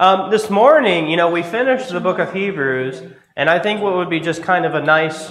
Um, this morning, you know, we finished the book of Hebrews, and I think what would be just kind of a nice,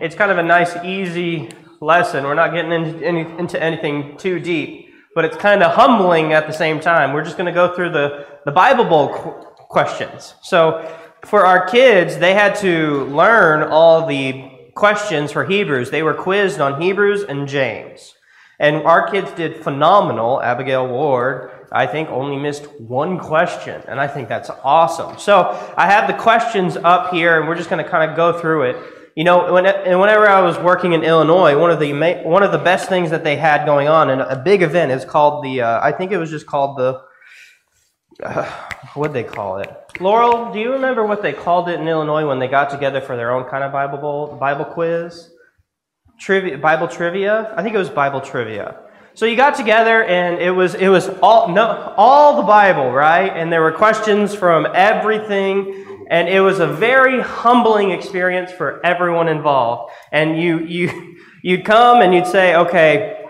it's kind of a nice, easy lesson. We're not getting into, any, into anything too deep, but it's kind of humbling at the same time. We're just going to go through the, the Bible Bowl qu- questions. So for our kids, they had to learn all the questions for Hebrews. They were quizzed on Hebrews and James. And our kids did phenomenal. Abigail Ward, I think, only missed one question, and I think that's awesome. So I have the questions up here, and we're just going to kind of go through it. You know, when, and whenever I was working in Illinois, one of the one of the best things that they had going on, and a big event is called the. Uh, I think it was just called the. Uh, what they call it? Laurel, do you remember what they called it in Illinois when they got together for their own kind of Bible Bible quiz? Trivia, Bible trivia? I think it was Bible trivia. So you got together and it was it was all no all the Bible, right? And there were questions from everything and it was a very humbling experience for everyone involved. And you you you'd come and you'd say, "Okay,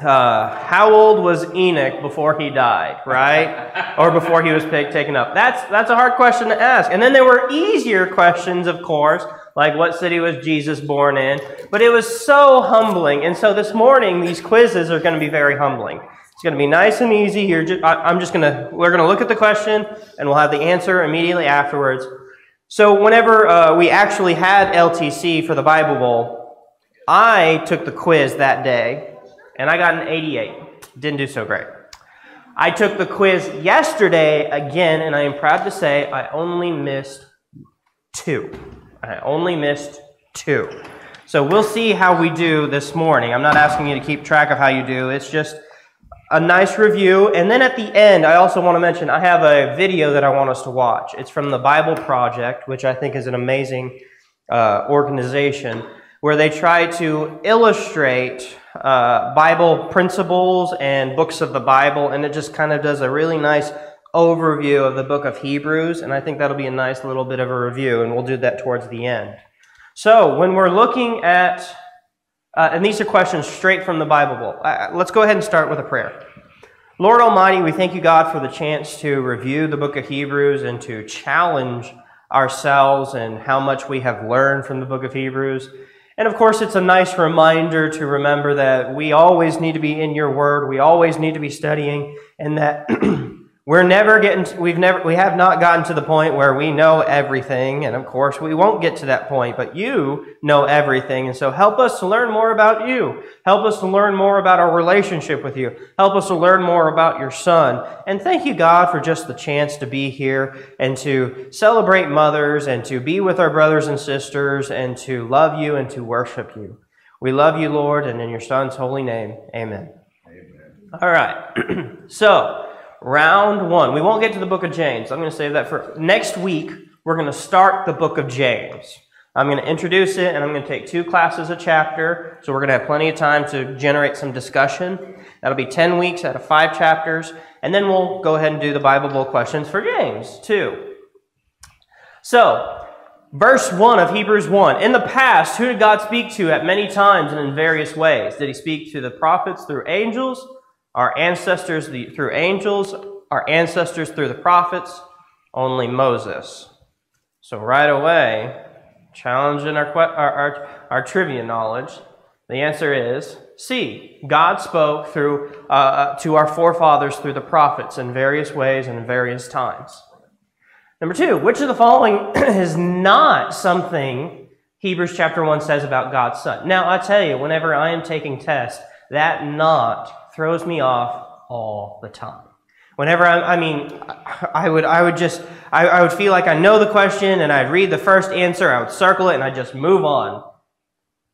uh, how old was Enoch before he died, right? or before he was picked, taken up? That's, that's a hard question to ask. And then there were easier questions, of course, like what city was Jesus born in? But it was so humbling. And so this morning, these quizzes are going to be very humbling. It's going to be nice and easy here. I'm just going to, we're going to look at the question and we'll have the answer immediately afterwards. So whenever uh, we actually had LTC for the Bible Bowl, I took the quiz that day and I got an 88. Didn't do so great. I took the quiz yesterday again, and I am proud to say I only missed two. I only missed two. So we'll see how we do this morning. I'm not asking you to keep track of how you do. It's just a nice review. And then at the end, I also want to mention I have a video that I want us to watch. It's from the Bible Project, which I think is an amazing uh, organization, where they try to illustrate uh, Bible principles and books of the Bible, and it just kind of does a really nice overview of the book of Hebrews, and I think that'll be a nice little bit of a review, and we'll do that towards the end. So, when we're looking at, uh, and these are questions straight from the Bible, uh, let's go ahead and start with a prayer. Lord Almighty, we thank you, God, for the chance to review the book of Hebrews and to challenge ourselves and how much we have learned from the book of Hebrews. And of course, it's a nice reminder to remember that we always need to be in your word. We always need to be studying and that we're never getting, to, we've never, we have not gotten to the point where we know everything. And of course, we won't get to that point, but you know everything. And so help us to learn more about you. Help us to learn more about our relationship with you. Help us to learn more about your son. And thank you, God, for just the chance to be here and to celebrate mothers and to be with our brothers and sisters and to love you and to worship you. We love you, Lord, and in your son's holy name, amen. Amen. All right. so, round one. We won't get to the book of James. I'm going to save that for next week. We're going to start the book of James. I'm going to introduce it, and I'm going to take two classes a chapter, so we're going to have plenty of time to generate some discussion. That'll be 10 weeks out of five chapters, and then we'll go ahead and do the Bible Bowl questions for James, too. So, verse 1 of Hebrews 1. In the past, who did God speak to at many times and in various ways? Did he speak to the prophets through angels? Our ancestors through angels, our ancestors through the prophets, only Moses. So right away, challenging our, our, our, our trivia knowledge, the answer is C. God spoke through, uh, uh, to our forefathers through the prophets in various ways and in various times. Number two, which of the following is not something Hebrews chapter 1 says about God's Son? Now, I tell you, whenever I am taking tests, that not throws me off all the time. Whenever I'm, I mean, I would, I would just, I, I would feel like I know the question and I'd read the first answer, I would circle it and I'd just move on.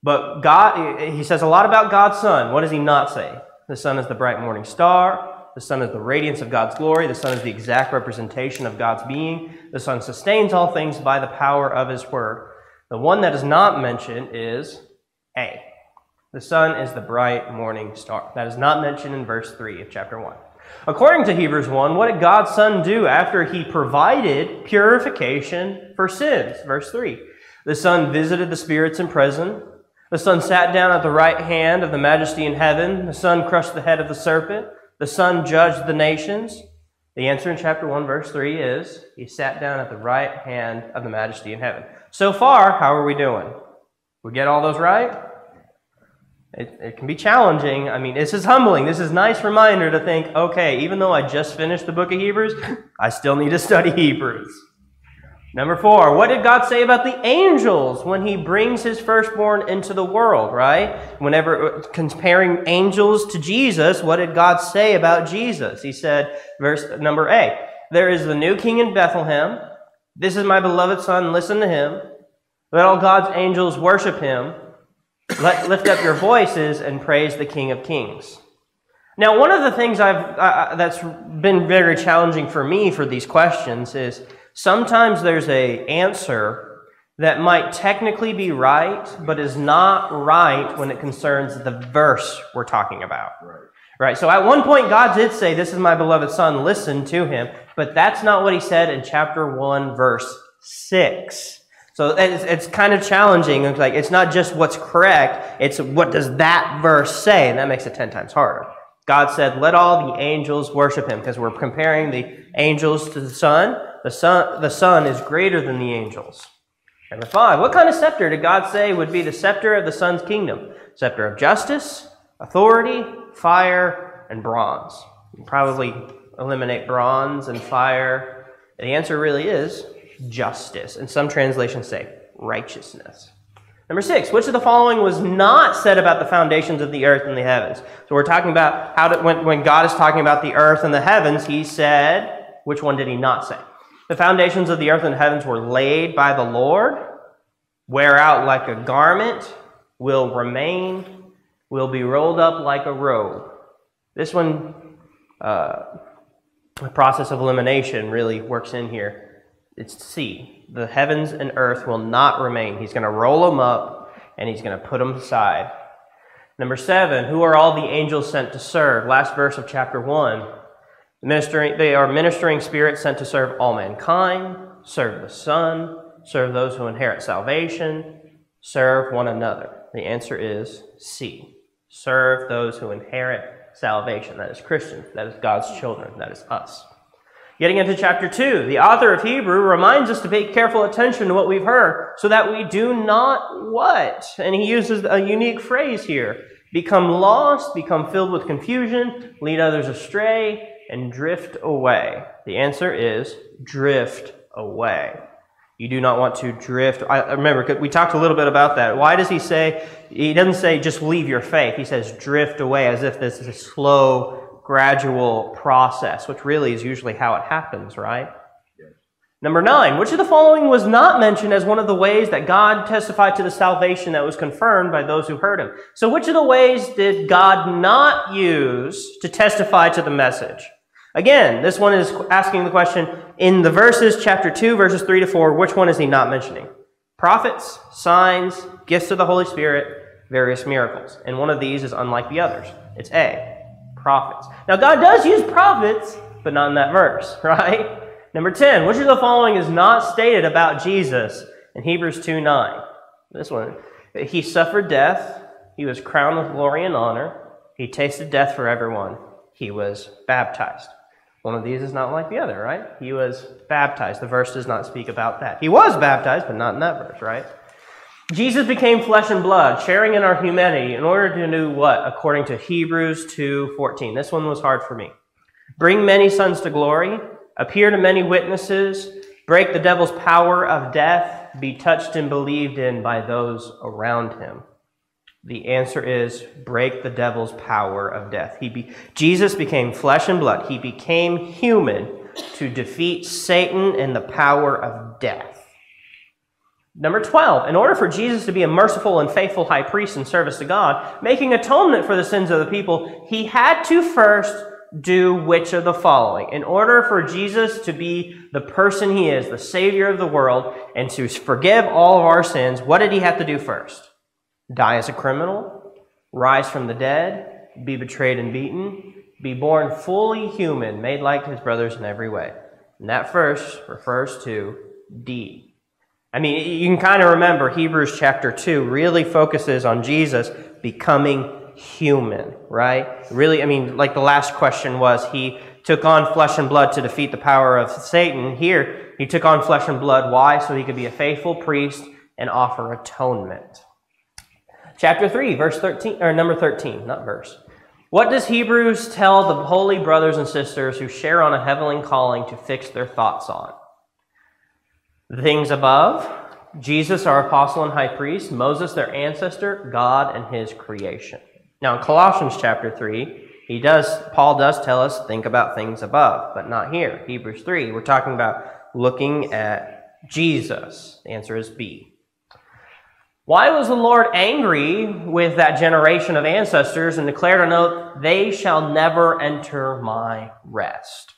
But God, he says a lot about God's Son. What does he not say? The Son is the bright morning star. The Son is the radiance of God's glory. The Son is the exact representation of God's being. The Son sustains all things by the power of his word. The one that is not mentioned is A. The Son is the bright morning star. That is not mentioned in verse 3 of chapter 1. According to Hebrews 1, what did God's Son do after he provided purification for sins? Verse 3. The Son visited the spirits in prison. The Son sat down at the right hand of the majesty in heaven. The Son crushed the head of the serpent. The Son judged the nations. The answer in chapter 1, verse 3 is He sat down at the right hand of the majesty in heaven. So far, how are we doing? We get all those right? It, it can be challenging. I mean, this is humbling. This is a nice reminder to think, okay, even though I just finished the book of Hebrews, I still need to study Hebrews. Number four, what did God say about the angels when he brings his firstborn into the world, right? Whenever uh, comparing angels to Jesus, what did God say about Jesus? He said, verse number eight, there is the new king in Bethlehem. This is my beloved son. Listen to him. Let all God's angels worship him. Let, lift up your voices and praise the King of Kings. Now, one of the things I've, uh, that's been very challenging for me for these questions is sometimes there's a answer that might technically be right, but is not right when it concerns the verse we're talking about. Right. Right. So at one point, God did say, This is my beloved Son, listen to him. But that's not what he said in chapter 1, verse 6. So it's, it's kind of challenging. It's like it's not just what's correct, it's what does that verse say, and that makes it 10 times harder. God said, Let all the angels worship him, because we're comparing the angels to the Son. The Son, the Son is greater than the angels. Number five, what kind of scepter did God say would be the scepter of the Son's kingdom? Scepter of justice, authority, fire, and bronze. You probably eliminate bronze and fire. The answer really is justice. And some translations say righteousness. Number six, which of the following was not said about the foundations of the earth and the heavens? So we're talking about how to, when, when God is talking about the earth and the heavens, he said, which one did he not say? The foundations of the earth and heavens were laid by the Lord, wear out like a garment, will remain, will be rolled up like a robe. This one, uh, the process of elimination really works in here. It's C. The heavens and earth will not remain. He's going to roll them up and he's going to put them aside. Number seven, who are all the angels sent to serve? Last verse of chapter one. Ministering, they are ministering spirits sent to serve all mankind, serve the Son, serve those who inherit salvation, serve one another. The answer is C. Serve those who inherit salvation. That is Christians. That is God's children. That is us. Getting into chapter 2, the author of Hebrew reminds us to pay careful attention to what we've heard so that we do not what? And he uses a unique phrase here become lost, become filled with confusion, lead others astray, and drift away. The answer is drift away. You do not want to drift. I remember we talked a little bit about that. Why does he say he doesn't say just leave your faith? He says drift away as if this is a slow gradual process, which really is usually how it happens, right? Number nine, which of the following was not mentioned as one of the ways that God testified to the salvation that was confirmed by those who heard him? So, which of the ways did God not use to testify to the message? Again, this one is asking the question in the verses, chapter 2, verses 3 to 4, which one is he not mentioning? Prophets, signs, gifts of the Holy Spirit, various miracles. And one of these is unlike the others. It's A prophets. Now, God does use prophets, but not in that verse, right? Number 10, which of the following is not stated about Jesus in Hebrews 2 9? This one. He suffered death, he was crowned with glory and honor, he tasted death for everyone, he was baptized. One of these is not like the other, right? He was baptized. The verse does not speak about that. He was baptized, but not in that verse, right? Jesus became flesh and blood, sharing in our humanity in order to do what? According to Hebrews 2:14. This one was hard for me. Bring many sons to glory, appear to many witnesses, break the devil's power of death, be touched and believed in by those around him. The answer is break the devil's power of death. He be, Jesus became flesh and blood. He became human to defeat Satan and the power of death. Number 12, in order for Jesus to be a merciful and faithful high priest in service to God, making atonement for the sins of the people, he had to first do which of the following? In order for Jesus to be the person he is, the Savior of the world, and to forgive all of our sins, what did he have to do first? Die as a criminal, rise from the dead, be betrayed and beaten, be born fully human, made like his brothers in every way. And that first refers to D, I mean, you can kind of remember Hebrews chapter 2 really focuses on Jesus becoming human, right? Really, I mean, like the last question was, he took on flesh and blood to defeat the power of Satan. Here, he took on flesh and blood. Why? So he could be a faithful priest and offer atonement. Chapter 3, verse 13, or number 13, not verse. What does Hebrews tell the holy brothers and sisters who share on a heavenly calling to fix their thoughts on? The things above, Jesus, our apostle and high priest, Moses, their ancestor, God, and his creation. Now, in Colossians chapter 3, he does, Paul does tell us, think about things above, but not here. Hebrews 3, we're talking about looking at Jesus. The answer is B. Why was the Lord angry with that generation of ancestors and declared an oath, They shall never enter my rest?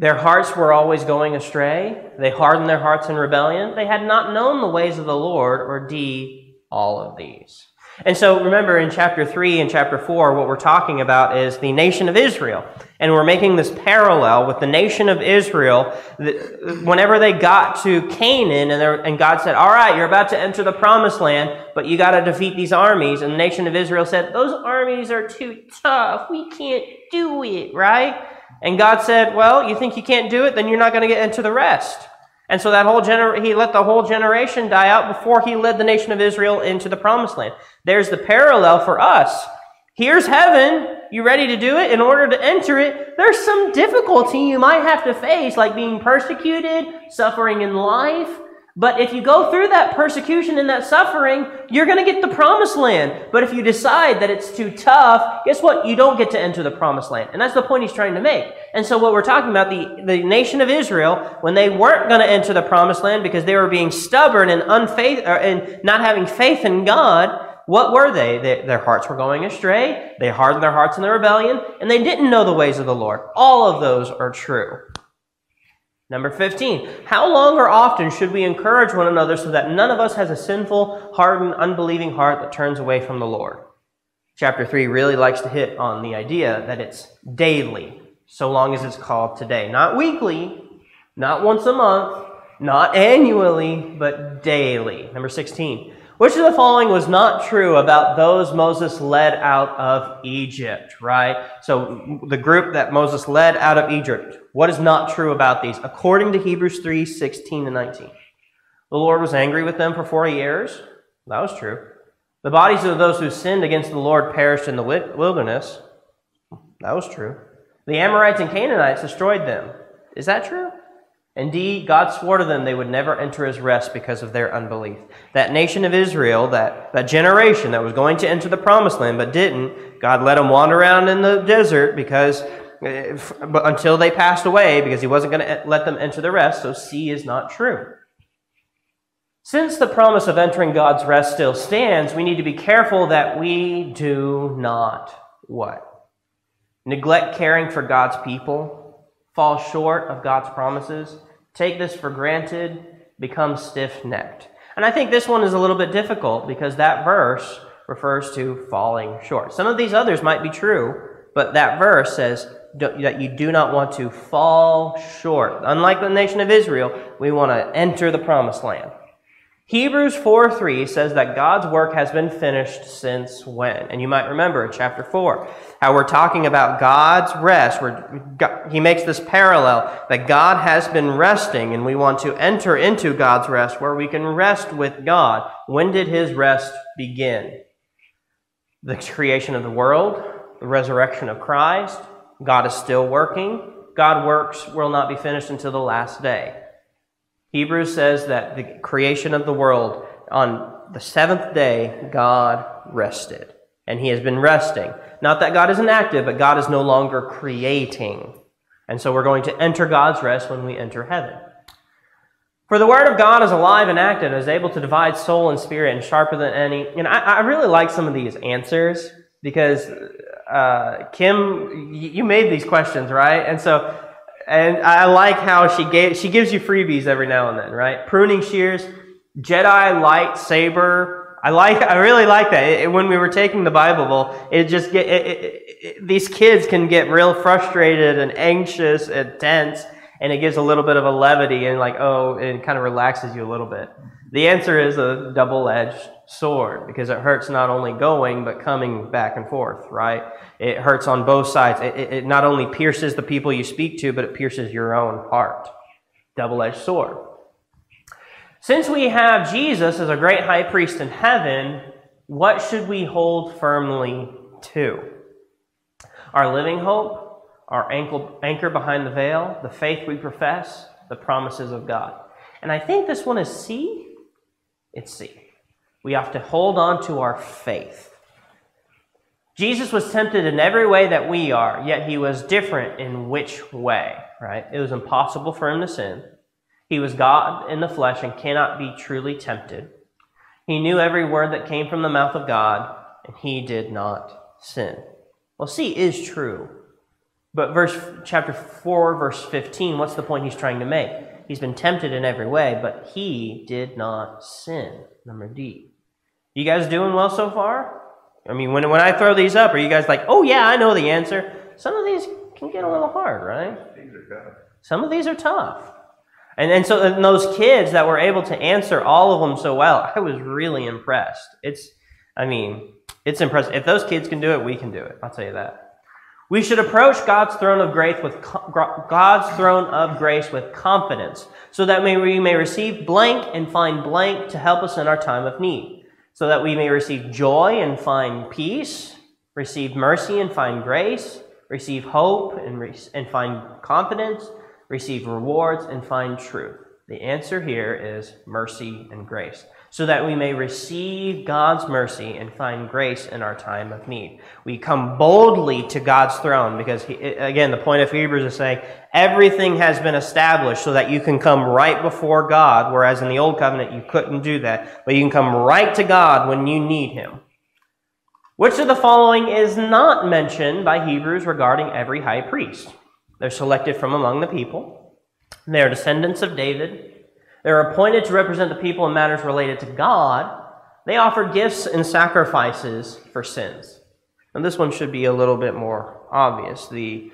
Their hearts were always going astray. They hardened their hearts in rebellion. They had not known the ways of the Lord, or D, all of these. And so remember in chapter 3 and chapter 4, what we're talking about is the nation of Israel. And we're making this parallel with the nation of Israel. Whenever they got to Canaan, and, and God said, All right, you're about to enter the promised land, but you got to defeat these armies. And the nation of Israel said, Those armies are too tough. We can't do it, right? And God said, Well, you think you can't do it? Then you're not going to get into the rest. And so that whole gener- he let the whole generation die out before he led the nation of Israel into the promised land. There's the parallel for us. Here's heaven. You ready to do it? In order to enter it, there's some difficulty you might have to face, like being persecuted, suffering in life, but if you go through that persecution and that suffering, you're going to get the promised land. But if you decide that it's too tough, guess what? You don't get to enter the promised land. And that's the point he's trying to make. And so what we're talking about, the, the nation of Israel, when they weren't going to enter the promised land because they were being stubborn and unfaith, or, and not having faith in God, what were they? they? Their hearts were going astray. They hardened their hearts in the rebellion, and they didn't know the ways of the Lord. All of those are true. Number 15, how long or often should we encourage one another so that none of us has a sinful, hardened, unbelieving heart that turns away from the Lord? Chapter 3 really likes to hit on the idea that it's daily, so long as it's called today. Not weekly, not once a month, not annually, but daily. Number 16, which of the following was not true about those Moses led out of Egypt, right? So the group that Moses led out of Egypt, what is not true about these? According to Hebrews 3 16 to 19. The Lord was angry with them for 40 years. That was true. The bodies of those who sinned against the Lord perished in the wilderness. That was true. The Amorites and Canaanites destroyed them. Is that true? Indeed, God swore to them they would never enter his rest because of their unbelief. That nation of Israel, that, that generation that was going to enter the promised land but didn't, God let them wander around in the desert because eh, if, but until they passed away because he wasn't going to eh, let them enter the rest, so C is not true. Since the promise of entering God's rest still stands, we need to be careful that we do not what? Neglect caring for God's people fall short of God's promises, take this for granted, become stiff necked. And I think this one is a little bit difficult because that verse refers to falling short. Some of these others might be true, but that verse says that you do not want to fall short. Unlike the nation of Israel, we want to enter the promised land. Hebrews 4 3 says that God's work has been finished since when? And you might remember chapter 4 how we're talking about God's rest. Where he makes this parallel that God has been resting and we want to enter into God's rest where we can rest with God. When did his rest begin? The creation of the world, the resurrection of Christ. God is still working. God works will not be finished until the last day. Hebrews says that the creation of the world, on the seventh day, God rested. And he has been resting. Not that God isn't active, but God is no longer creating. And so we're going to enter God's rest when we enter heaven. For the word of God is alive and active, and is able to divide soul and spirit, and sharper than any. And I, I really like some of these answers because uh, Kim, you made these questions, right? And so and I like how she gave she gives you freebies every now and then, right? Pruning shears, Jedi lightsaber. I like I really like that. It, when we were taking the Bible Bowl, it just get it, these kids can get real frustrated and anxious and tense, and it gives a little bit of a levity and like oh, it kind of relaxes you a little bit. The answer is a double edged sword because it hurts not only going but coming back and forth, right? It hurts on both sides. It, it, it not only pierces the people you speak to, but it pierces your own heart. Double edged sword. Since we have Jesus as a great high priest in heaven, what should we hold firmly to? Our living hope, our anchor behind the veil, the faith we profess, the promises of God. And I think this one is C it's C. We have to hold on to our faith. Jesus was tempted in every way that we are, yet he was different in which way, right? It was impossible for him to sin. He was God in the flesh and cannot be truly tempted. He knew every word that came from the mouth of God, and he did not sin. Well, C is true. But verse chapter 4 verse 15, what's the point he's trying to make? He's been tempted in every way, but he did not sin. Number D. You guys doing well so far? I mean, when, when I throw these up, are you guys like, oh yeah, I know the answer? Some of these can get a little hard, right? Some of these are tough. And, and so and those kids that were able to answer all of them so well, I was really impressed. It's, I mean, it's impressive. If those kids can do it, we can do it. I'll tell you that. We should approach God's throne of grace with God's throne of grace with confidence, so that we may receive blank and find blank to help us in our time of need, so that we may receive joy and find peace, receive mercy and find grace, receive hope and, and find confidence, receive rewards and find truth. The answer here is mercy and grace so that we may receive God's mercy and find grace in our time of need. We come boldly to God's throne because, he, again, the point of Hebrews is saying everything has been established so that you can come right before God, whereas in the Old Covenant you couldn't do that. But you can come right to God when you need Him. Which of the following is not mentioned by Hebrews regarding every high priest? They're selected from among the people. They are descendants of David they're appointed to represent the people in matters related to God. They offer gifts and sacrifices for sins. And this one should be a little bit more obvious. The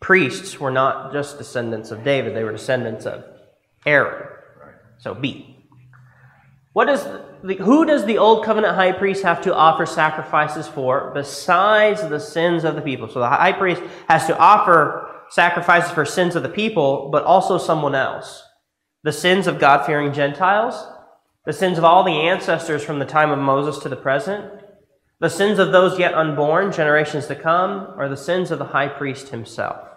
priests were not just descendants of David, they were descendants of Aaron. So B. What is the, who does the old covenant high priest have to offer sacrifices for besides the sins of the people? So the high priest has to offer sacrifices for sins of the people, but also someone else the sins of God fearing Gentiles, the sins of all the ancestors from the time of Moses to the present, the sins of those yet unborn, generations to come, or the sins of the high priest himself.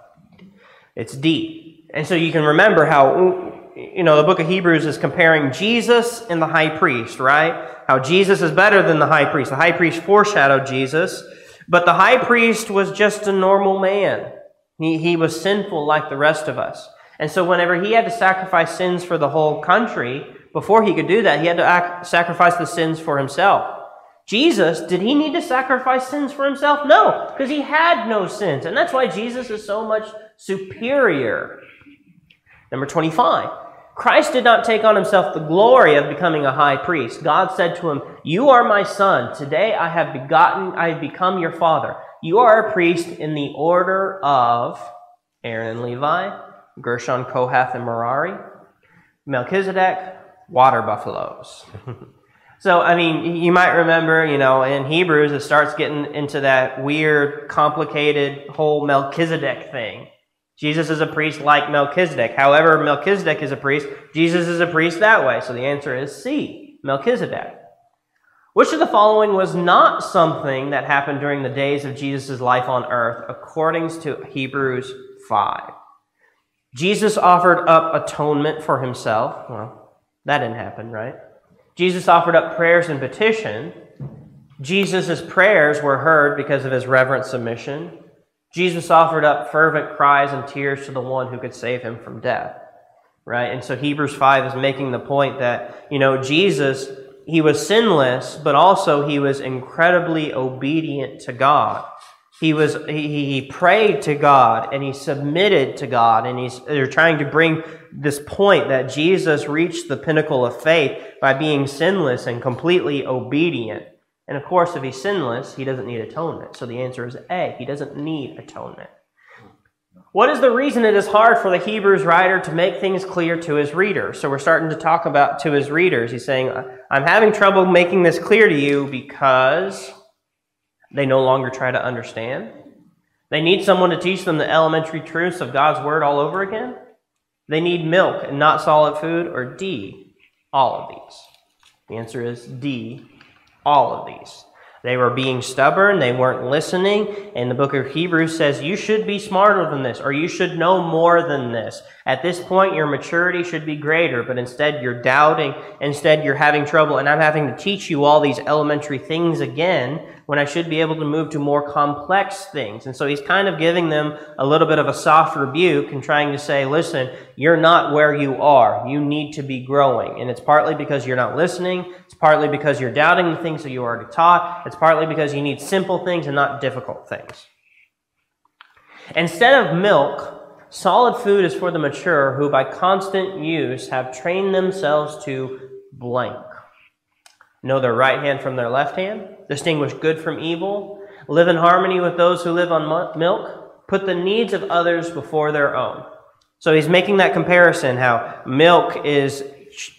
It's deep. And so you can remember how, you know, the book of Hebrews is comparing Jesus and the high priest, right? How Jesus is better than the high priest. The high priest foreshadowed Jesus, but the high priest was just a normal man. He, he was sinful like the rest of us. And so, whenever he had to sacrifice sins for the whole country, before he could do that, he had to act, sacrifice the sins for himself. Jesus, did he need to sacrifice sins for himself? No, because he had no sins. And that's why Jesus is so much superior. Number 25. Christ did not take on himself the glory of becoming a high priest. God said to him, You are my son. Today I have begotten, I have become your father. You are a priest in the order of Aaron and Levi, Gershon, Kohath, and Merari. Melchizedek, water buffaloes. so, I mean, you might remember, you know, in Hebrews, it starts getting into that weird, complicated whole Melchizedek thing. Jesus is a priest like Melchizedek. However, Melchizedek is a priest, Jesus is a priest that way. So the answer is C, Melchizedek. Which of the following was not something that happened during the days of Jesus' life on earth, according to Hebrews 5? Jesus offered up atonement for himself. Well, that didn't happen, right? Jesus offered up prayers and petition. Jesus' prayers were heard because of his reverent submission. Jesus offered up fervent cries and tears to the one who could save him from death. Right? And so Hebrews 5 is making the point that, you know, Jesus, he was sinless, but also he was incredibly obedient to God he was he, he prayed to God and he submitted to God and he's they're trying to bring this point that Jesus reached the pinnacle of faith by being sinless and completely obedient. And of course, if he's sinless, he doesn't need atonement. So the answer is A. He doesn't need atonement. What is the reason it is hard for the Hebrews writer to make things clear to his readers? So we're starting to talk about to his readers. He's saying, I'm having trouble making this clear to you because they no longer try to understand. They need someone to teach them the elementary truths of God's Word all over again. They need milk and not solid food, or D, all of these. The answer is D, all of these. They were being stubborn, they weren't listening, and the book of Hebrews says you should be smarter than this, or you should know more than this. At this point, your maturity should be greater, but instead you're doubting, instead you're having trouble, and I'm having to teach you all these elementary things again when I should be able to move to more complex things. And so he's kind of giving them a little bit of a soft rebuke and trying to say, listen, you're not where you are. You need to be growing. And it's partly because you're not listening. It's partly because you're doubting the things that you already taught. It's partly because you need simple things and not difficult things. Instead of milk, solid food is for the mature who by constant use have trained themselves to blank. Know their right hand from their left hand, distinguish good from evil, live in harmony with those who live on milk, put the needs of others before their own. So he's making that comparison how milk is,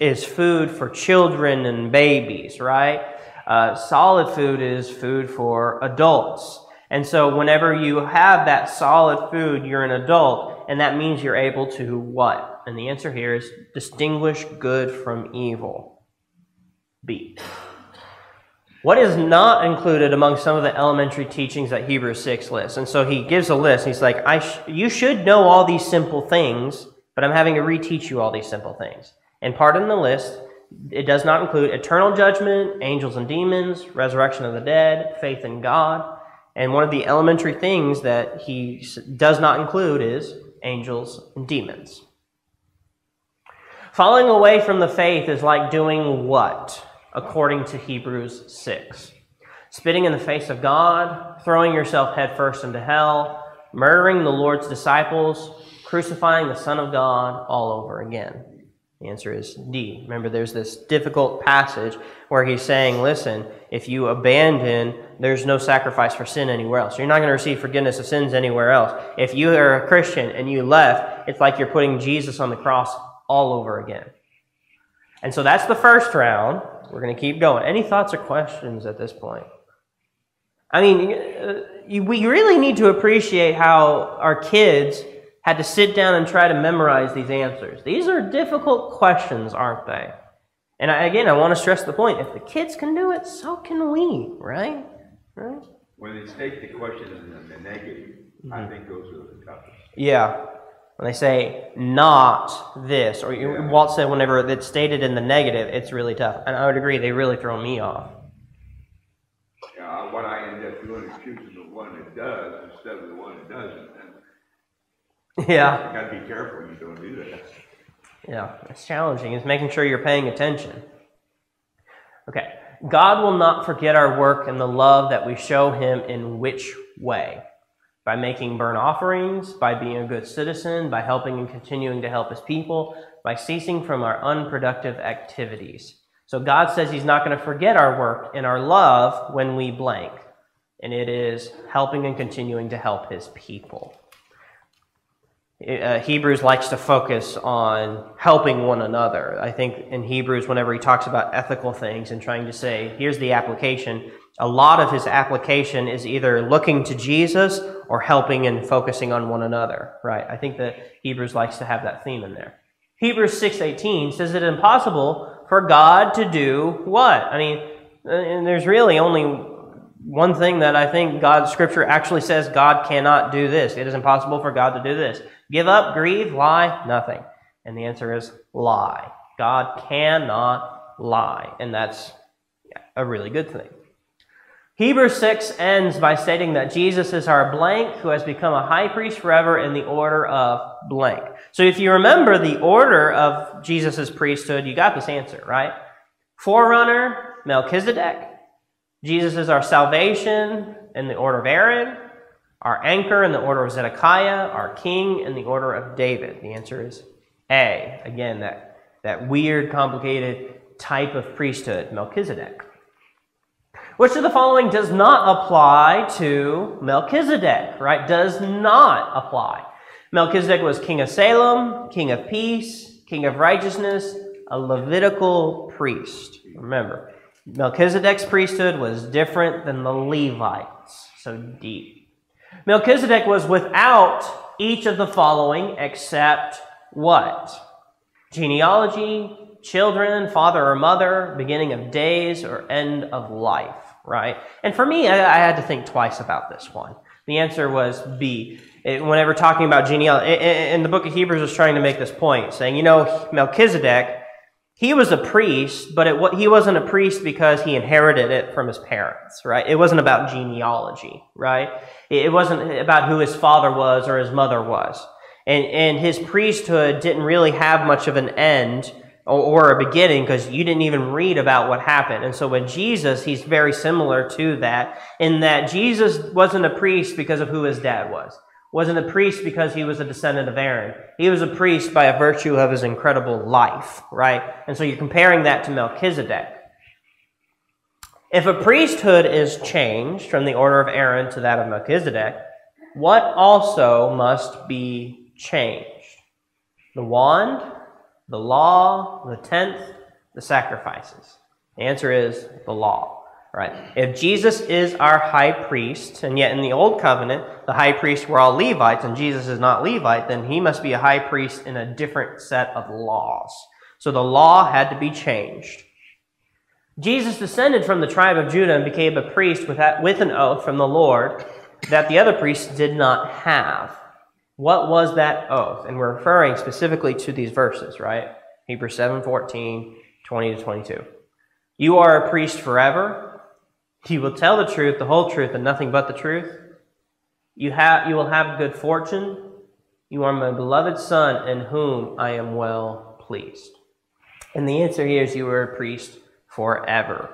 is food for children and babies, right? Uh, solid food is food for adults. And so whenever you have that solid food, you're an adult, and that means you're able to what? And the answer here is distinguish good from evil. B. What is not included among some of the elementary teachings that Hebrews 6 lists? And so he gives a list. He's like, I sh- You should know all these simple things, but I'm having to reteach you all these simple things. And part of the list, it does not include eternal judgment, angels and demons, resurrection of the dead, faith in God. And one of the elementary things that he does not include is angels and demons. Falling away from the faith is like doing what? according to Hebrews 6. Spitting in the face of God, throwing yourself headfirst into hell, murdering the Lord's disciples, crucifying the Son of God all over again. The answer is D. Remember, there's this difficult passage where he's saying, listen, if you abandon, there's no sacrifice for sin anywhere else. You're not going to receive forgiveness of sins anywhere else. If you are a Christian and you left, it's like you're putting Jesus on the cross all over again. And so that's the first round. We're going to keep going. Any thoughts or questions at this point? I mean, uh, we really need to appreciate how our kids had to sit down and try to memorize these answers. These are difficult questions, aren't they? And I, again, I want to stress the point if the kids can do it, so can we, right? Right? When they state the question in the negative, mm-hmm. I think those are the toughest. Yeah. When they say not this, or yeah. Walt said whenever it's stated in the negative, it's really tough. And I would agree, they really throw me off. Yeah, what I end up doing is choosing the one that does instead of the one that doesn't. And yeah. You got to be careful you don't do that. Yeah, it's challenging. It's making sure you're paying attention. Okay. God will not forget our work and the love that we show Him in which way? by making burnt offerings, by being a good citizen, by helping and continuing to help his people, by ceasing from our unproductive activities. So God says he's not going to forget our work and our love when we blank. And it is helping and continuing to help his people. Uh, Hebrews likes to focus on helping one another. I think in Hebrews, whenever he talks about ethical things and trying to say, here's the application, a lot of his application is either looking to Jesus or helping and focusing on one another, right? I think that Hebrews likes to have that theme in there. Hebrews 6:18 says it impossible for God to do what? I mean, and there's really only one thing that I think God's scripture actually says God cannot do this. It is impossible for God to do this. Give up, grieve, lie, nothing. And the answer is lie. God cannot lie. And that's a really good thing. Hebrews 6 ends by stating that Jesus is our blank who has become a high priest forever in the order of blank. So if you remember the order of Jesus' priesthood, you got this answer, right? Forerunner, Melchizedek. Jesus is our salvation in the order of Aaron, our anchor in the order of Zedekiah, our king in the order of David. The answer is A. Again, that, that weird, complicated type of priesthood, Melchizedek. Which of the following does not apply to Melchizedek, right? Does not apply. Melchizedek was king of Salem, king of peace, king of righteousness, a Levitical priest. Remember, Melchizedek's priesthood was different than the Levites, so deep. Melchizedek was without each of the following except what? Genealogy, children, father or mother, beginning of days, or end of life, right? And for me, I, I had to think twice about this one. The answer was B. It, whenever talking about genealogy, in the book of Hebrews was trying to make this point, saying, you know, Melchizedek, he was a priest, but it, he wasn't a priest because he inherited it from his parents, right? It wasn't about genealogy, right? It wasn't about who his father was or his mother was. And, and his priesthood didn't really have much of an end or, a beginning because you didn't even read about what happened. And so with Jesus, he's very similar to that in that Jesus wasn't a priest because of who his dad was. Wasn't a priest because he was a descendant of Aaron. He was a priest by a virtue of his incredible life, right? And so you're comparing that to Melchizedek. If a priesthood is changed from the order of Aaron to that of Melchizedek, what also must be changed? The wand, the law, the tenth, the sacrifices? The answer is the law. Right? If Jesus is our high priest, and yet in the old covenant, the high priests were all Levites, and Jesus is not Levite, then he must be a high priest in a different set of laws. So the law had to be changed. Jesus descended from the tribe of Judah and became a priest with, with an oath from the Lord that the other priests did not have. What was that oath? And we're referring specifically to these verses, right? Hebrews 7 14, 20 to 22. You are a priest forever. You will tell the truth, the whole truth, and nothing but the truth. You, have, you will have good fortune. You are my beloved Son, in whom I am well pleased. And the answer here is you are a priest forever.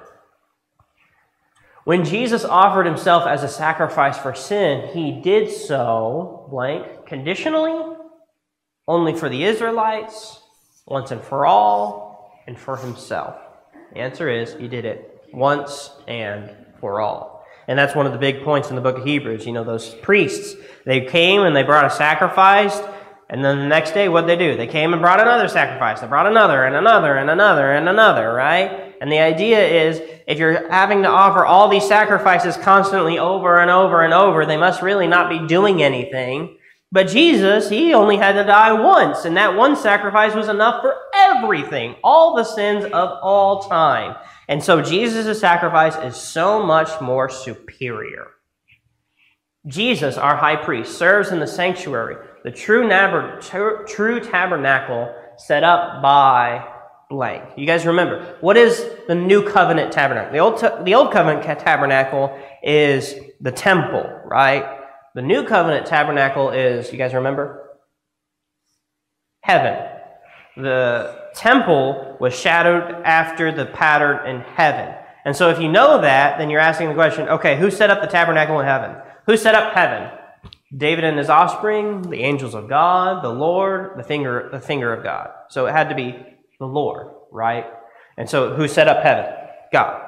When Jesus offered himself as a sacrifice for sin, he did so, blank, conditionally, only for the Israelites, once and for all, and for himself. The answer is he did it once and for all. And that's one of the big points in the book of Hebrews. You know, those priests, they came and they brought a sacrifice, and then the next day, what did they do? They came and brought another sacrifice. They brought another and another and another and another, right? And the idea is if you're having to offer all these sacrifices constantly over and over and over, they must really not be doing anything. But Jesus, he only had to die once, and that one sacrifice was enough for everything, all the sins of all time. And so Jesus' sacrifice is so much more superior. Jesus, our high priest, serves in the sanctuary, the true, true tabernacle set up by blank. You guys remember, what is the new covenant tabernacle? The old, the old covenant tabernacle is the temple, right? The new covenant tabernacle is, you guys remember? Heaven. The temple was shadowed after the pattern in heaven. And so if you know that, then you're asking the question, okay, who set up the tabernacle in heaven? Who set up heaven? David and his offspring, the angels of God, the Lord, the finger, the finger of God. So it had to be the Lord, right? And so who set up heaven? God.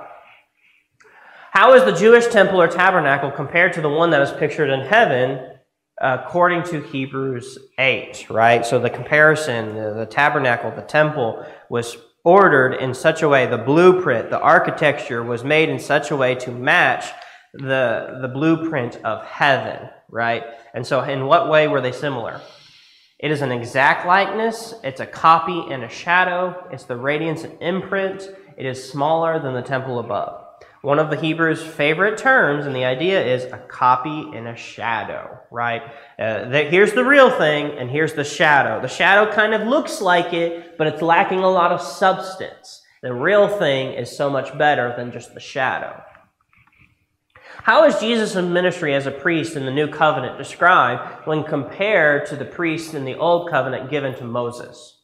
How is the Jewish temple or tabernacle compared to the one that is pictured in heaven according to Hebrews 8, right? So the comparison, the, the tabernacle, the temple was ordered in such a way, the blueprint, the architecture was made in such a way to match the, the blueprint of heaven, right? And so, in what way were they similar? It is an exact likeness, it's a copy and a shadow, it's the radiance and imprint, it is smaller than the temple above. One of the Hebrews' favorite terms, and the idea is a copy and a shadow, right? Uh, here's the real thing, and here's the shadow. The shadow kind of looks like it, but it's lacking a lot of substance. The real thing is so much better than just the shadow. How is Jesus' ministry as a priest in the new covenant described when compared to the priests in the old covenant given to Moses?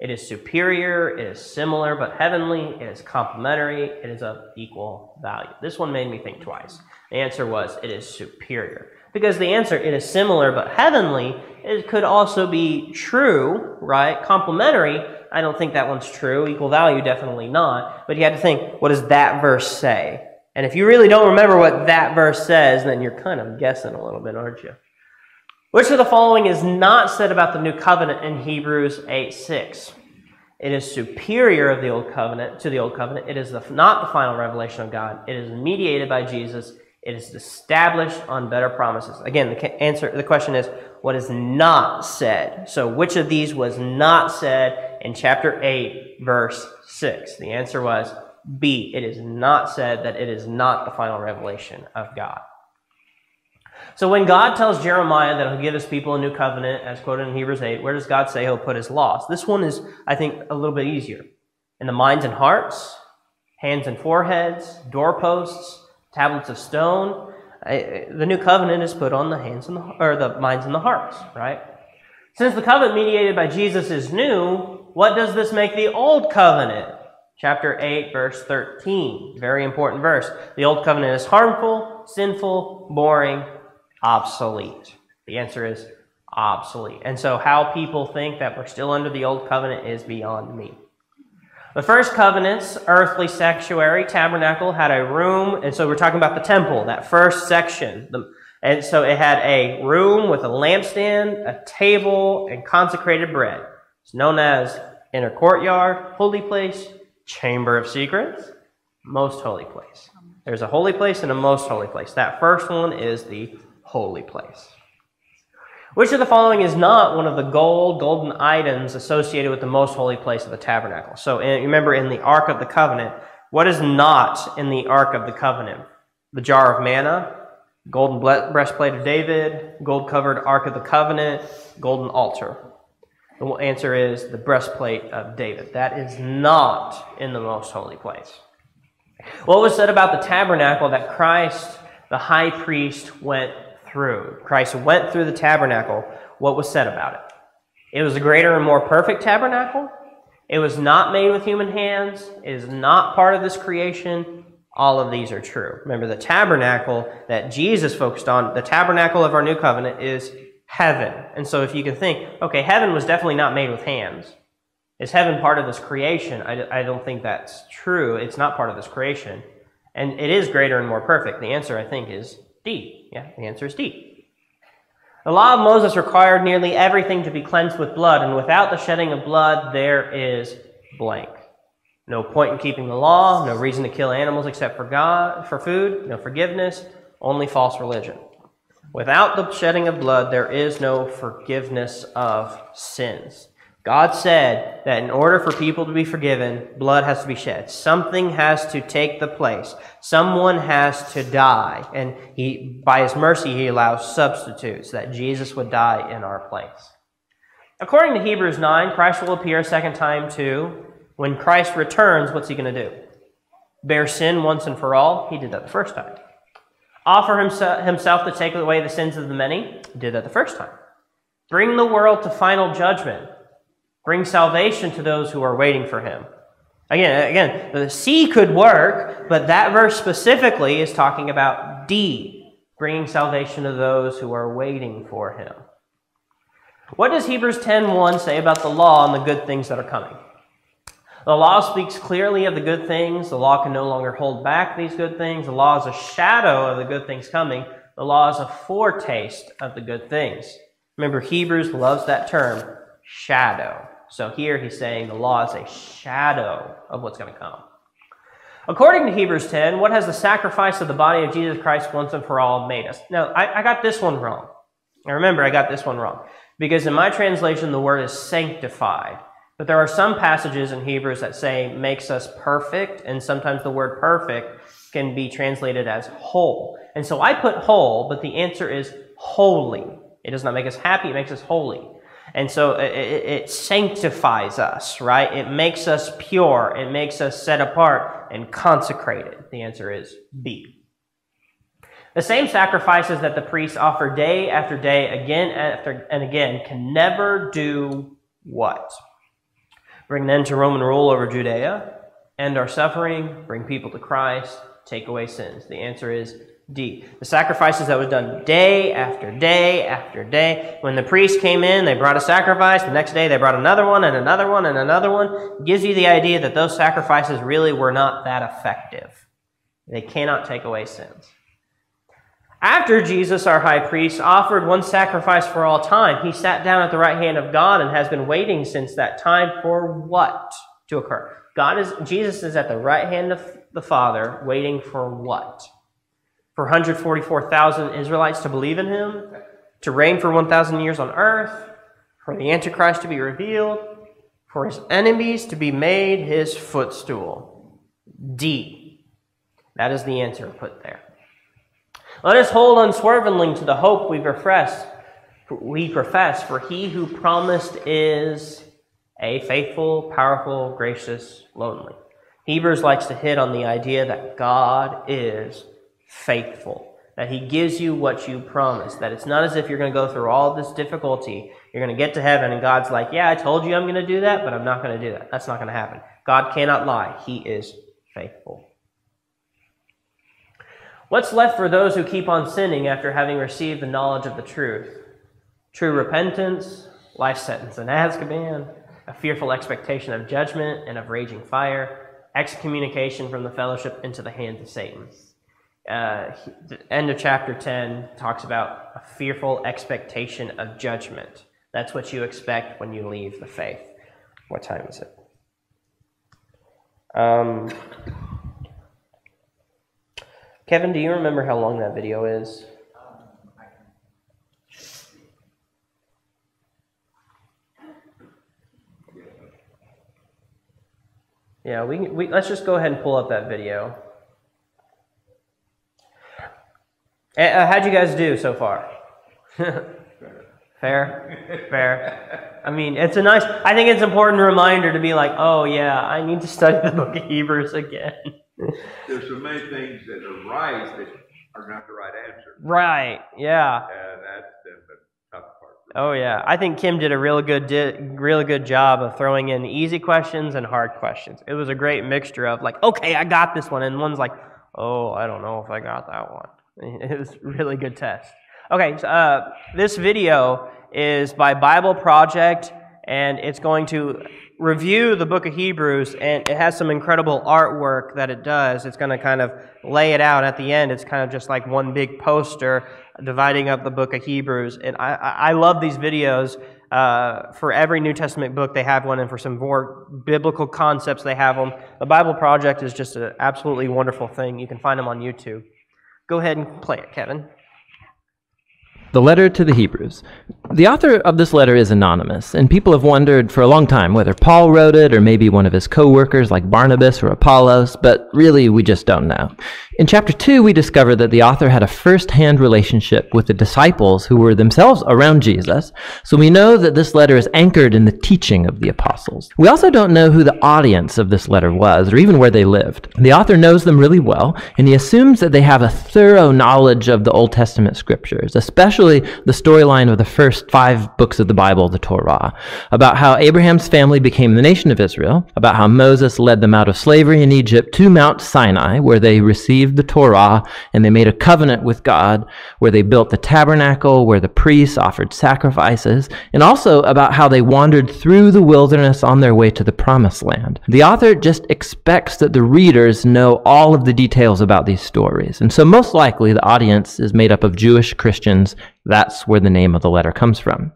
It is superior, it is similar but heavenly, it is complementary, it is of equal value. This one made me think twice. The answer was it is superior. Because the answer, it is similar but heavenly, it could also be true, right? Complementary, I don't think that one's true. Equal value, definitely not. But you had to think, what does that verse say? And if you really don't remember what that verse says, then you're kind of guessing a little bit, aren't you? Which of the following is not said about the new covenant in Hebrews 8 6? It is superior of the old covenant to the old covenant. It is the, not the final revelation of God. It is mediated by Jesus. It is established on better promises. Again, the answer, the question is, what is not said? So, which of these was not said in chapter 8, verse 6? The answer was B. It is not said that it is not the final revelation of God. So when God tells Jeremiah that he'll give his people a new covenant, as quoted in Hebrews 8, where does God say he'll put his laws? This one is, I think, a little bit easier. In the minds and hearts, hands and foreheads, doorposts, tablets of stone. The new covenant is put on the hands and the, or the minds and the hearts, right? Since the covenant mediated by Jesus is new, what does this make the old covenant? Chapter 8, verse 13. Very important verse. The old covenant is harmful, sinful, boring, obsolete? The answer is obsolete. And so, how people think that we're still under the old covenant is beyond me. The first covenant's earthly sanctuary tabernacle had a room, and so we're talking about the temple, that first section. And so it had a room with a lampstand, a table, and consecrated bread. It's known as inner courtyard, holy place, chamber of secrets, most holy place. There's a holy place and a most holy place. That first one is the holy place. Which of the following is not one of the gold, golden items associated with the most holy place of the tabernacle? So in, remember, in the Ark of the Covenant, what is not in the Ark of the Covenant? The jar of manna, golden breastplate of David, gold covered Ark of the Covenant, golden altar. The answer is the breastplate of David. That is not in the most holy place. What was said about the tabernacle that Christ, the high priest, went through. Christ went through the tabernacle. What was said about it? It was a greater and more perfect tabernacle. It was not made with human hands. It is not part of this creation. All of these are true. Remember, the tabernacle that Jesus focused on, the tabernacle of our new covenant, is heaven. And so, if you can think, okay, heaven was definitely not made with hands. Is heaven part of this creation? I, I don't think that's true. It's not part of this creation. And it is greater and more perfect. The answer, I think, is D. Yeah, the answer is D. The law of Moses required nearly everything to be cleansed with blood, and without the shedding of blood, there is blank. No point in keeping the law, no reason to kill animals except for God, for food, no forgiveness, only false religion. Without the shedding of blood, there is no forgiveness of sins. God said that in order for people to be forgiven, blood has to be shed. Something has to take the place. Someone has to die. And he, by his mercy, he allows substitutes, that Jesus would die in our place. According to Hebrews 9, Christ will appear a second time too. When Christ returns, what's he going to do? Bear sin once and for all? He did that the first time. Offer himself to take away the sins of the many? He did that the first time. Bring the world to final judgment? Bring salvation to those who are waiting for him. Again, again, the C could work, but that verse specifically is talking about D, bringing salvation to those who are waiting for him. What does Hebrews 10:1 say about the law and the good things that are coming? The law speaks clearly of the good things. The law can no longer hold back these good things. The law is a shadow of the good things coming. The law is a foretaste of the good things. Remember, Hebrews loves that term, shadow. So here he's saying the law is a shadow of what's going to come. According to Hebrews 10, what has the sacrifice of the body of Jesus Christ once and for all made us? Now, I, I got this one wrong. Now remember, I got this one wrong. Because in my translation, the word is sanctified. But there are some passages in Hebrews that say makes us perfect, and sometimes the word perfect can be translated as whole. And so I put whole, but the answer is holy. It does not make us happy, it makes us holy. And so it, it, sanctifies us, right? It makes us pure. It makes us set apart and consecrated. The answer is B. The same sacrifices that the priests offer day after day, again after and again, can never do what? Bring an end to Roman rule over Judea, end our suffering, bring people to Christ, take away sins. The answer is D. The sacrifices that was done day after day after day. When the priest came in, they brought a sacrifice. The next day, they brought another one and another one and another one. Gives you the idea that those sacrifices really were not that effective. They cannot take away sins. After Jesus, our high priest, offered one sacrifice for all time, he sat down at the right hand of God and has been waiting since that time for what to occur? God is Jesus is at the right hand of the Father, waiting for what? For 144,000 Israelites to believe in him, to reign for 1,000 years on earth, for the Antichrist to be revealed, for his enemies to be made his footstool. D. That is the answer put there. Let us hold unswervingly to the hope we profess, we profess, for he who promised is a faithful, powerful, gracious, lonely. Hebrews likes to hit on the idea that God is faithful, that he gives you what you promised, that it's not as if you're going to go through all this difficulty. You're going to get to heaven and God's like, Yeah, I told you I'm going to do that, but I'm not going to do that. That's not going to happen. God cannot lie, he is faithful. What's left for those who keep on sinning after having received the knowledge of the truth? True repentance, life sentence in Azkaban, a fearful expectation of judgment and of raging fire, excommunication from the fellowship into the hands of Satan. Uh, the end of chapter 10 talks about a fearful expectation of judgment. That's what you expect when you leave the faith. What time is it? Um, Kevin, do you remember how long that video is? Yeah, we, we let's just go ahead and pull up that video. Uh, how'd you guys do so far? Fair, fair. I mean, it's a nice. I think it's an important reminder to be like, oh yeah, I need to study the Book of Hebrews again. There's so many things that are right that are not the right answer. Right. Yeah. And that's the, the tough part. Oh yeah. I think Kim did a real good di- really good job of throwing in easy questions and hard questions. It was a great mixture of like, okay, I got this one, and one's like, oh, I don't know if I got that one. It was really good test. Okay, so, uh, this video is by Bible Project, and it's going to review the book of Hebrews, and it has some incredible artwork that it does. It's going to kind of lay it out at the end. It's kind of just like one big poster dividing up the book of Hebrews. And I, I love these videos. Uh, for every New Testament book, they have one, and for some more biblical concepts, they have them. The Bible Project is just an absolutely wonderful thing. You can find them on YouTube. Go ahead and play it, Kevin. The letter to the Hebrews. The author of this letter is anonymous, and people have wondered for a long time whether Paul wrote it or maybe one of his co workers like Barnabas or Apollos, but really we just don't know. In chapter 2, we discover that the author had a first hand relationship with the disciples who were themselves around Jesus, so we know that this letter is anchored in the teaching of the apostles. We also don't know who the audience of this letter was or even where they lived. The author knows them really well, and he assumes that they have a thorough knowledge of the Old Testament scriptures, especially the storyline of the first five books of the Bible, the Torah, about how Abraham's family became the nation of Israel, about how Moses led them out of slavery in Egypt to Mount Sinai, where they received the Torah and they made a covenant with God, where they built the tabernacle, where the priests offered sacrifices, and also about how they wandered through the wilderness on their way to the promised land. The author just expects that the readers know all of the details about these stories, and so most likely the audience is made up of Jewish Christians that's where the name of the letter comes from.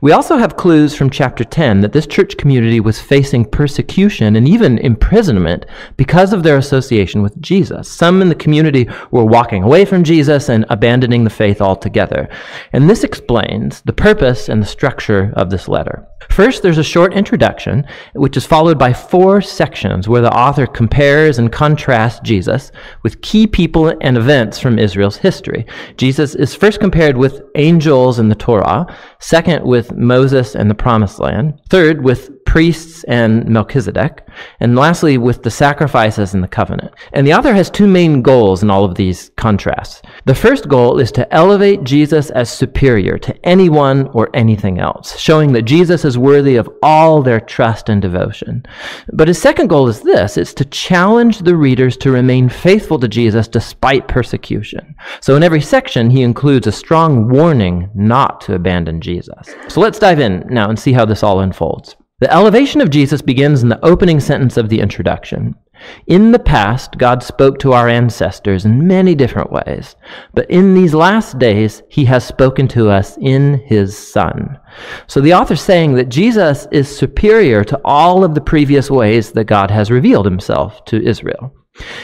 We also have clues from chapter 10 that this church community was facing persecution and even imprisonment because of their association with Jesus. Some in the community were walking away from Jesus and abandoning the faith altogether. And this explains the purpose and the structure of this letter. First, there's a short introduction, which is followed by four sections where the author compares and contrasts Jesus with key people and events from Israel's history. Jesus is first compared with angels in the Torah, second, with Moses and the Promised Land, third, with priests and Melchizedek, and lastly, with the sacrifices and the covenant. And the author has two main goals in all of these contrasts. The first goal is to elevate Jesus as superior to anyone or anything else, showing that Jesus is worthy of all their trust and devotion. But his second goal is this it's to challenge the readers to remain faithful to Jesus despite persecution. So in every section, he includes a strong warning not to abandon Jesus. So let's dive in now and see how this all unfolds. The elevation of Jesus begins in the opening sentence of the introduction. In the past, God spoke to our ancestors in many different ways, but in these last days, he has spoken to us in his Son. So the author's saying that Jesus is superior to all of the previous ways that God has revealed himself to Israel.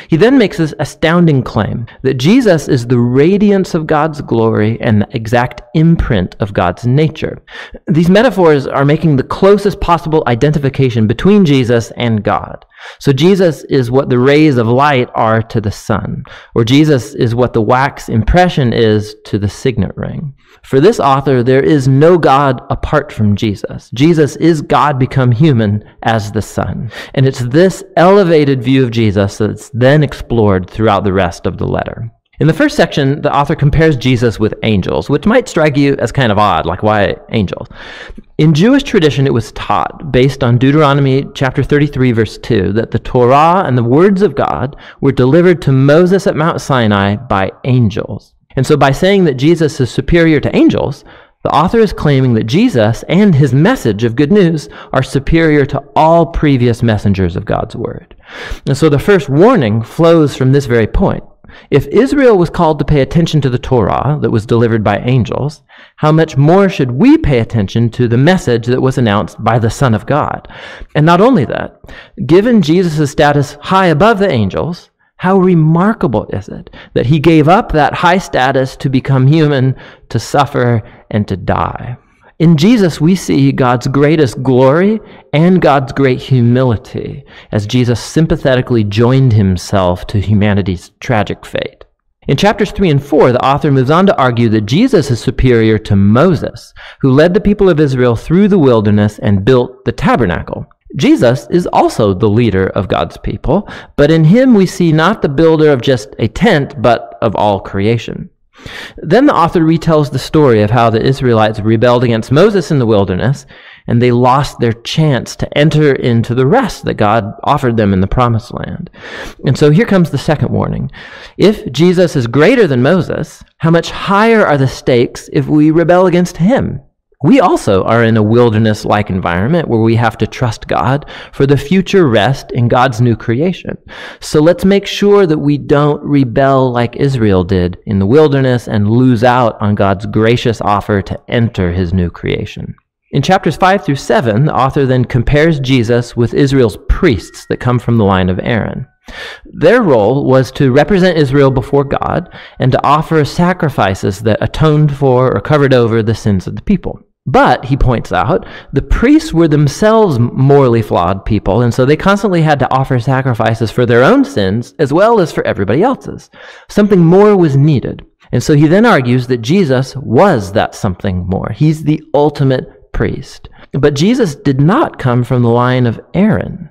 He then makes this astounding claim that Jesus is the radiance of God's glory and the exact imprint of God's nature. These metaphors are making the closest possible identification between Jesus and God. So Jesus is what the rays of light are to the sun, or Jesus is what the wax impression is to the signet ring. For this author, there is no God apart from Jesus. Jesus is God become human as the Son. And it's this elevated view of Jesus that's then explored throughout the rest of the letter. In the first section, the author compares Jesus with angels, which might strike you as kind of odd, like why angels? In Jewish tradition, it was taught, based on Deuteronomy chapter 33, verse 2, that the Torah and the words of God were delivered to Moses at Mount Sinai by angels. And so by saying that Jesus is superior to angels, the author is claiming that Jesus and his message of good news are superior to all previous messengers of God's word. And so the first warning flows from this very point. If Israel was called to pay attention to the Torah that was delivered by angels, how much more should we pay attention to the message that was announced by the Son of God? And not only that, given Jesus' status high above the angels, how remarkable is it that he gave up that high status to become human, to suffer, and to die? In Jesus, we see God's greatest glory and God's great humility as Jesus sympathetically joined himself to humanity's tragic fate. In chapters 3 and 4, the author moves on to argue that Jesus is superior to Moses, who led the people of Israel through the wilderness and built the tabernacle. Jesus is also the leader of God's people, but in him we see not the builder of just a tent, but of all creation. Then the author retells the story of how the Israelites rebelled against Moses in the wilderness, and they lost their chance to enter into the rest that God offered them in the promised land. And so here comes the second warning. If Jesus is greater than Moses, how much higher are the stakes if we rebel against him? We also are in a wilderness like environment where we have to trust God for the future rest in God's new creation. So let's make sure that we don't rebel like Israel did in the wilderness and lose out on God's gracious offer to enter his new creation. In chapters 5 through 7, the author then compares Jesus with Israel's priests that come from the line of Aaron. Their role was to represent Israel before God and to offer sacrifices that atoned for or covered over the sins of the people. But, he points out, the priests were themselves morally flawed people, and so they constantly had to offer sacrifices for their own sins as well as for everybody else's. Something more was needed. And so he then argues that Jesus was that something more. He's the ultimate priest. But Jesus did not come from the line of Aaron.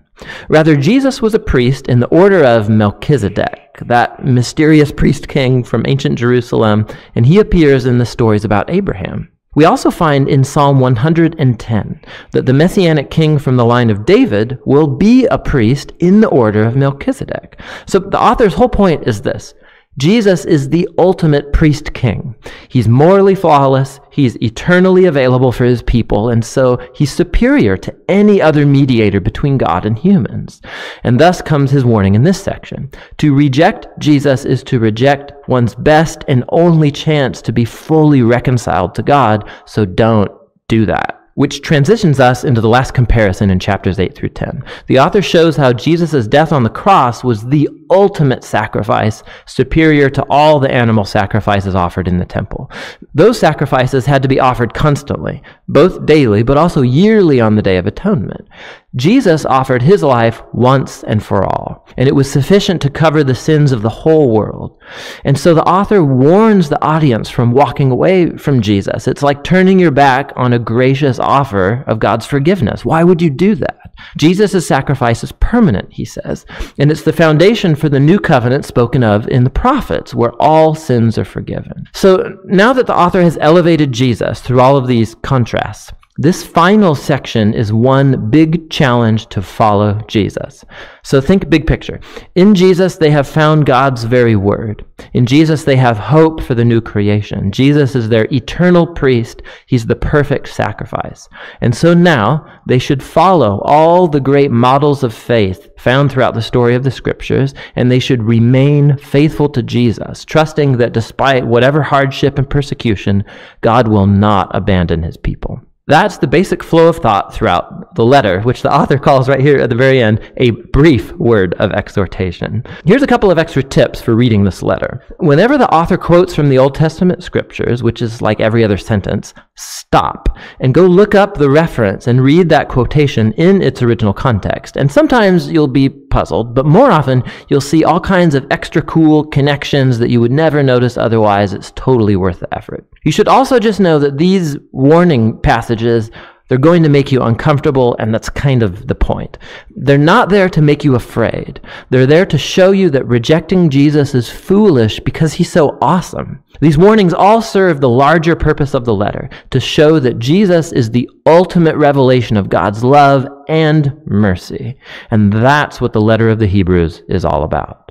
Rather, Jesus was a priest in the order of Melchizedek, that mysterious priest king from ancient Jerusalem, and he appears in the stories about Abraham. We also find in Psalm 110 that the messianic king from the line of David will be a priest in the order of Melchizedek. So the author's whole point is this Jesus is the ultimate priest king. He's morally flawless, he's eternally available for his people, and so he's superior to any other mediator between God and humans. And thus comes his warning in this section. To reject Jesus is to reject one's best and only chance to be fully reconciled to God, so don't do that which transitions us into the last comparison in chapters 8 through 10. The author shows how Jesus' death on the cross was the ultimate sacrifice, superior to all the animal sacrifices offered in the temple. Those sacrifices had to be offered constantly, both daily, but also yearly on the Day of Atonement. Jesus offered his life once and for all, and it was sufficient to cover the sins of the whole world. And so the author warns the audience from walking away from Jesus. It's like turning your back on a gracious offer of God's forgiveness. Why would you do that? Jesus' sacrifice is permanent, he says, and it's the foundation for the new covenant spoken of in the prophets, where all sins are forgiven. So now that the author has elevated Jesus through all of these contrasts, This final section is one big challenge to follow Jesus. So think big picture. In Jesus, they have found God's very word. In Jesus, they have hope for the new creation. Jesus is their eternal priest. He's the perfect sacrifice. And so now they should follow all the great models of faith found throughout the story of the scriptures, and they should remain faithful to Jesus, trusting that despite whatever hardship and persecution, God will not abandon his people. That's the basic flow of thought throughout the letter, which the author calls right here at the very end a brief word of exhortation. Here's a couple of extra tips for reading this letter. Whenever the author quotes from the Old Testament scriptures, which is like every other sentence, stop and go look up the reference and read that quotation in its original context. And sometimes you'll be puzzled, but more often you'll see all kinds of extra cool connections that you would never notice otherwise. It's totally worth the effort. You should also just know that these warning passages they're going to make you uncomfortable, and that's kind of the point. They're not there to make you afraid. They're there to show you that rejecting Jesus is foolish because he's so awesome. These warnings all serve the larger purpose of the letter to show that Jesus is the ultimate revelation of God's love and mercy. And that's what the letter of the Hebrews is all about.